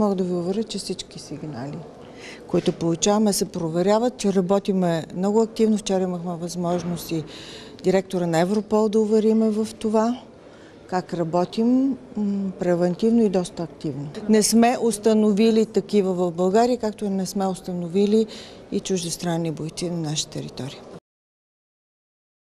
Мога да ви уверя, че всички сигнали, които получаваме, се проверяват, че работиме много активно. Вчера имахме възможност и директора на Европол да увериме в това как работим превентивно и доста активно. Не сме установили такива в България, както не сме установили и чуждестранни бойци на наша територия.